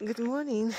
Good morning.